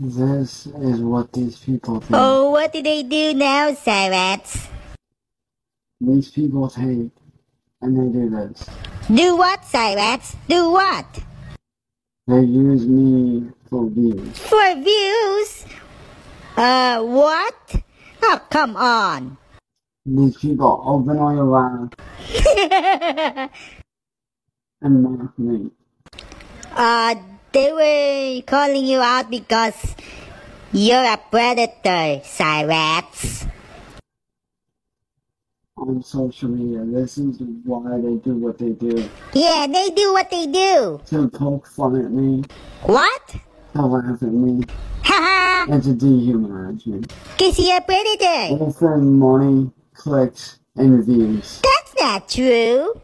This is what these people think. Oh, what do they do now, Cyraxx? These people take and they do this. Do what, Cyraxx? Do what? They use me for views. For views? Uh, what? Oh, come on. These people open all your life and mock me. uh, they were calling you out because you're a predator, Cyraxx. on social media. This is why they do what they do. Yeah, they do what they do. To poke fun at me, What? to laugh at me, Haha, and to dehumanize me. cause you're a predator. All for money, clicks, and views. That's not true.